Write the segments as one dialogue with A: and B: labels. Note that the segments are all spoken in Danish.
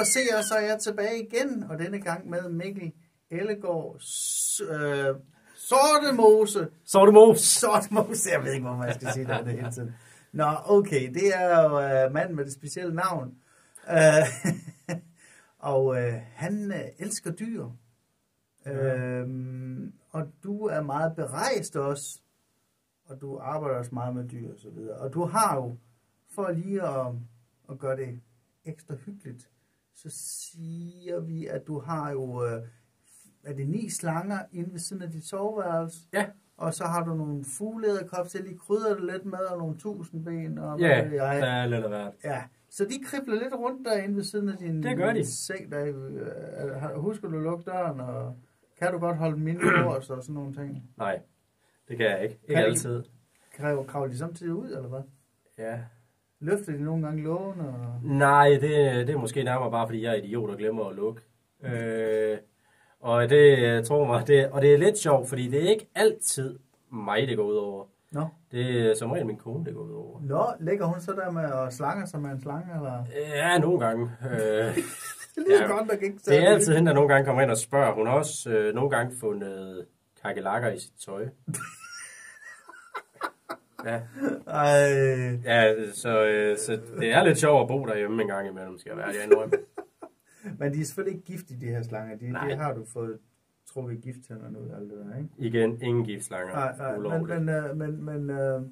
A: at se jer, så er jeg tilbage igen, og denne gang med Mikkel Ellegaard, øh, Sortemose,
B: Sorte Mos.
A: Sortemose, jeg ved ikke, hvor man skal sige det, det hele tiden. Nå, okay, det er jo øh, manden med det specielle navn. Øh, og øh, han øh, elsker dyr. Øhm, og du er meget berejst også, og du arbejder også meget med dyr og så videre. Og du har jo, for lige at, at gøre det ekstra hyggeligt, så siger vi, at du har jo, øh, er det ni slanger inde ved siden af dit soveværelse?
B: Ja.
A: Og så har du nogle fuglederkop, så jeg lige krydder det lidt med, og nogle tusindben, og hvad
B: Ja,
A: ved jeg.
B: der er lidt af hvert.
A: Ja, så de kribler lidt rundt derinde ved siden af din
B: Det gør de.
A: seng. Der, øh, husker du at lukke døren, og kan du godt holde i lås og sådan nogle ting?
B: Nej, det kan jeg ikke. Ikke
A: Kan
B: altid.
A: Kræver, kravler de samtidig ud, eller hvad?
B: Ja.
A: Løfter de nogle gange lågen? Og...
B: Nej, det, det er måske nærmere bare, fordi jeg er idiot og glemmer at lukke. Øh, og det tror mig, det, og det er lidt sjovt, fordi det er ikke altid mig, det går ud over.
A: Nå.
B: Det er som regel min kone, det går ud over.
A: Nå, ligger hun så der med at slange sig med en slange, eller?
B: Ja, nogle gange. Øh,
A: Det lyder
B: Ja,
A: godt, der ikke
B: det er altid hende, der nogle gange kommer ind og spørger. Hun har også øh, nogle gange fundet kakelakker i sit tøj. Ja,
A: Ej,
B: ja så, øh, så det er lidt sjovt at bo derhjemme en gang imellem, skal jeg være ærlig indrømme.
A: men de er selvfølgelig ikke giftige, de her slanger. De,
B: Nej.
A: de har du fået trukket gifttænderne ud af alt det der, ikke?
B: Igen, ingen giftslanger.
A: Nej, nej, men, men, øh, men, men øh,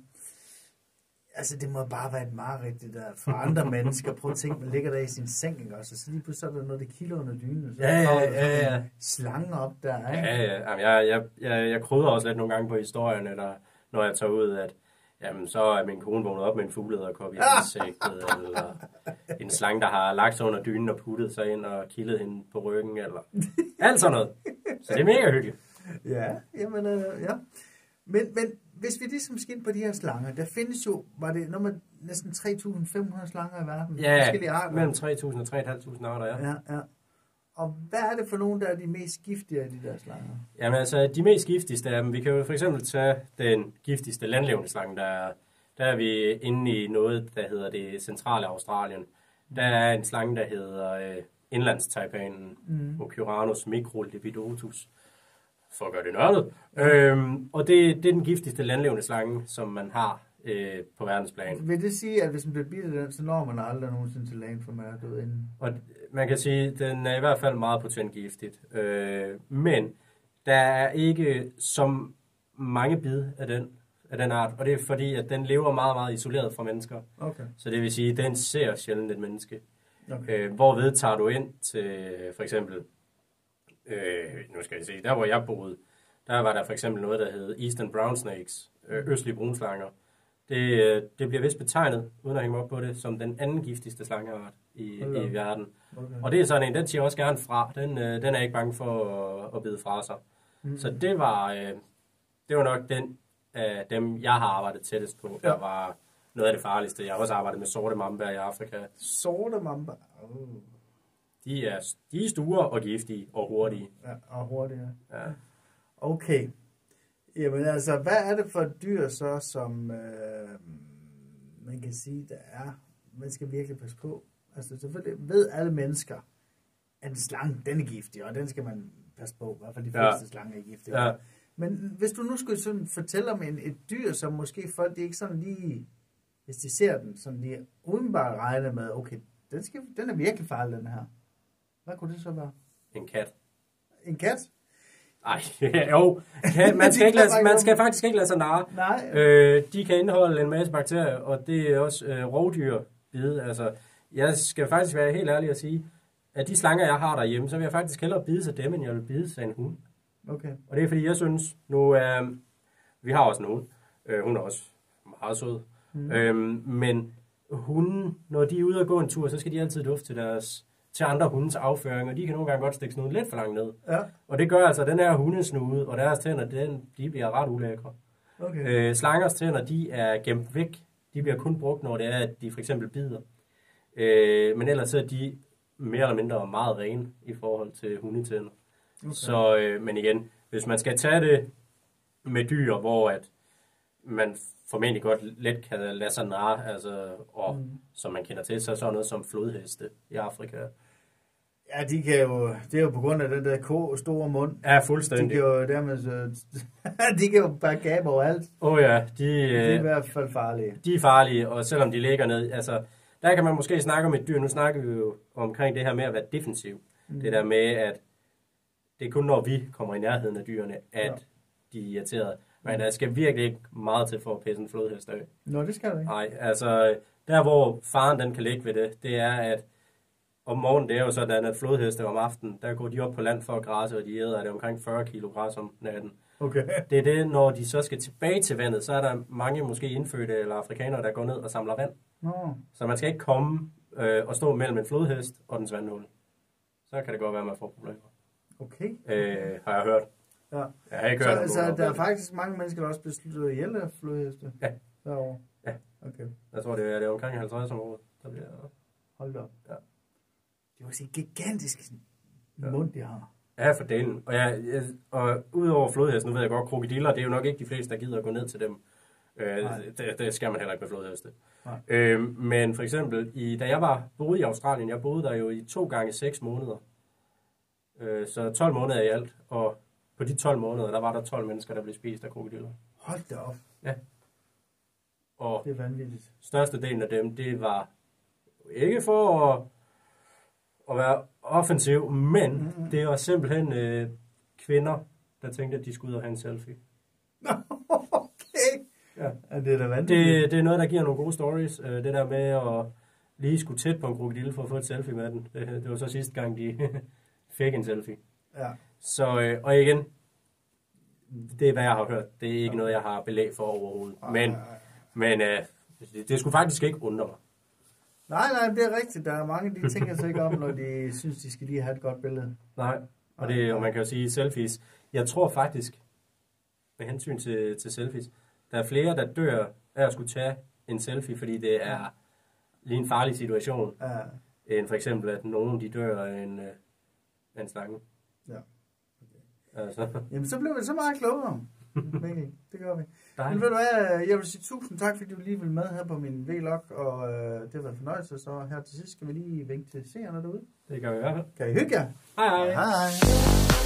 A: altså det må bare være et mareridt, det der, for andre mennesker. Prøv at tænke, man ligger der i sin seng, ikke også? Og så lige pludselig er der noget, der kilder under dynen. Så
B: Ja, ja, ja, ja.
A: Slange op der, ikke?
B: Ja, ja. Jamen, jeg, jeg, jeg, jeg krydder også lidt nogle gange på historierne, der, når jeg tager ud, at jamen, så er min kone vågnet op med en fuglederkop i ansigtet, eller en slange, der har lagt sig under dynen og puttet sig ind og kildet hende på ryggen, eller alt sådan noget. Så det er mega hyggeligt.
A: Ja, jamen, øh, ja. Men, men hvis vi ligesom skal ind på de her slanger, der findes jo, var det med næsten 3.500 slanger i verden?
B: Ja,
A: forskellige arter.
B: mellem 3.000 og 3.500 arter, ja.
A: Ja, ja. Og hvad er det for nogen, der er de mest giftige af de der slanger?
B: Jamen altså, de mest giftigste af dem, vi kan jo for eksempel tage den giftigste landlevende slange, der er, der er vi inde i noget, der hedder det centrale Australien. Der er en slange, der hedder øh, indlandstaipanen, mm. Ocuranus microlepidotus, for at gøre det nørdet. Øhm, og det, det er den giftigste landlevende slange, som man har øh, på verdensplan.
A: Vil det sige, at hvis man bliver bidt af den, så når man aldrig nogensinde til lægen for død inden?
B: Og man kan sige, at den er i hvert fald meget potent giftigt. Øh, men der er ikke så mange bid af den, af den art, og det er fordi, at den lever meget, meget isoleret fra mennesker.
A: Okay.
B: Så det vil sige, at den ser sjældent et menneske.
A: okay.
B: Øh, hvorved tager du ind til for eksempel, øh, nu skal jeg se, der hvor jeg boede, der var der for eksempel noget, der hed Eastern Brown Snakes, øh, østlige brunslanger. Det, øh, det bliver vist betegnet, uden at hænge mig op på det, som den anden giftigste slangeart i,
A: da
B: i verden.
A: okay.
B: Og det er sådan en, den siger også gerne fra. Den, øh, den er ikke bange for at, at bide fra sig. Mm. Så det var, øh, det var nok den af dem, jeg har arbejdet tættest på, der
A: Ja.
B: var noget af det farligste. Jeg har også arbejdet med sorte mamba i Afrika.
A: Sorte mamba. Oh.
B: De er, de er store og giftige og hurtige.
A: Ja, og hurtigere.
B: Ja.
A: Okay. Jamen altså, hvad er det for et dyr så, som øh, man kan sige, der er, man skal virkelig passe på? Altså selvfølgelig ved alle mennesker, at en slange, den er giftig, og den skal man passe på. I hvert fald de
B: Ja.
A: fleste slanger er giftige.
B: Ja.
A: Men hvis du nu skulle sådan fortælle om en, et dyr, som måske folk de ikke sådan lige, hvis de ser den, sådan lige udenbart regner med, okay, den, skal, den er virkelig farlig, den her. Hvad kunne det så være?
B: En kat.
A: En kat?
B: Ej, jo. Kat, man, skal ikke lade, man skal faktisk ikke lade sig narre.
A: Nej.
B: Øh, de kan indeholde en masse bakterier, og det er også øh, rovdyr bide. Altså, jeg skal faktisk være helt ærlig at sige, at de slanger, jeg har derhjemme, så vil jeg faktisk hellere bide sig dem, end jeg vil bide sig en hund.
A: Okay.
B: Og det er fordi, jeg synes, nu øh, vi har også en hund. Øh, hun er også meget sød. Mm. Øhm, men hunden, når de er ude og gå en tur, så skal de altid dufte til deres til andre hundes afføring, og de kan nogle gange godt stikke snuden lidt for langt ned.
A: Ja.
B: Og det gør altså, at den her hundesnude og deres tænder, den, de bliver ret ulækre.
A: Okay.
B: Øh, slangers tænder, de er gemt væk. De bliver kun brugt, når det er, at de for eksempel bider. Øh, men ellers er de mere eller mindre meget rene i forhold til hundetænder. Okay. Så, øh, men igen, hvis man skal tage det med dyr, hvor at man formentlig godt let kan lade sig narre, altså, og mm. som man kender til, så er sådan noget som flodheste i Afrika.
A: Ja, de kan jo, det er jo på grund af den der ko store mund.
B: Ja,
A: De
B: fuldstændig.
A: kan jo dermed, de kan jo bare gabe overalt.
B: Åh oh, ja, de,
A: Det er i
B: øh,
A: hvert fald farlige.
B: de er farlige, og selvom de ligger ned, altså, der kan man måske snakke om et dyr. Nu snakker vi jo omkring det her med at være defensiv. Mm. Det der med, at det er kun når vi kommer i nærheden af dyrene, at
A: Ja.
B: de er irriterede. Men der skal virkelig ikke meget til for at pisse en flodhest af.
A: Nå, det skal du ikke.
B: Nej, altså, der hvor faren den kan ligge ved det, det er, at om morgenen, det er jo sådan, at flodheste om aftenen, der går de op på land for at græsse, og de æder det omkring 40 kilo græs om natten.
A: Okay.
B: Det er det, når de så skal tilbage til vandet, så er der mange måske indfødte eller afrikanere, der går ned og samler vand.
A: Nå,
B: Så man skal ikke komme øh, og stå mellem en flodhest og dens vandhul. Så kan det godt være, at man får problemer.
A: okay.
B: Øh, har jeg hørt.
A: Ja.
B: Jeg har ikke
A: Så,
B: hørt
A: så
B: nogen,
A: der er faktisk mange mennesker, der også bliver slået ihjel af flodheste?
B: Ja.
A: Derovre?
B: Ja.
A: Okay.
B: Jeg tror, det er, det er omkring 50 om året. Der bliver...
A: Hold da op.
B: Ja.
A: Det var en gigantisk
B: Ja.
A: mund, de har.
B: Ja, for delen. Og, jeg, jeg, og udover flodhest, nu ved jeg godt, krokodiller, det er jo nok ikke de fleste, der gider at gå ned til dem. Øh, det, det, skal man heller ikke med flodheste.
A: Nej.
B: Øh, men for eksempel, i, da jeg var boede i Australien, jeg boede der jo i to gange seks måneder. Øh, så 12 måneder i alt. Og på de 12 måneder, der var der 12 mennesker, der blev spist af krokodiller.
A: Hold da op.
B: Og
A: Det er vanvittigt.
B: størstedelen af dem, det var ikke for at, at være offensiv, men
A: Mhm.
B: det var simpelthen øh, kvinder, der tænkte, at de skulle ud og have en selfie.
A: okay.
B: Ja.
A: ja. det er da vanvittigt.
B: Det, det er noget, der giver nogle gode stories. Øh, det der med at lige skulle tæt på en krokodille for at få et selfie med den. Det, det var så sidste gang, de fik en selfie.
A: Ja.
B: Så, øh, og igen, det er, hvad jeg har hørt. Det er ikke noget, jeg har belæg for overhovedet. Men,
A: Ej, ej.
B: men øh, det, det skulle faktisk ikke undre mig.
A: Nej, nej, det er rigtigt. Der er mange, de tænker sig ikke om, når de synes, de skal lige have et godt billede.
B: Nej, og, det, og man kan jo sige selfies. Jeg tror faktisk, med hensyn til, til selfies, der er flere, der dør af at skulle tage en selfie, fordi det er lige en farlig situation,
A: Ja.
B: end for eksempel, at nogen de dør af en, øh, af en slange.
A: Ja.
B: Altså,
A: Jamen, så blev vi så meget klogere. Mikkel. Det gør vi. Men
B: dejligt.
A: ved du hvad, jeg vil sige tusind tak, fordi du lige vil med her på min vlog, og øh, det har været en fornøjelse. Så her til sidst skal vi lige vinke til seerne derude.
B: Det kan vi i hvert fald.
A: Kan I hygge jer?
B: Hej hej.
A: Hej.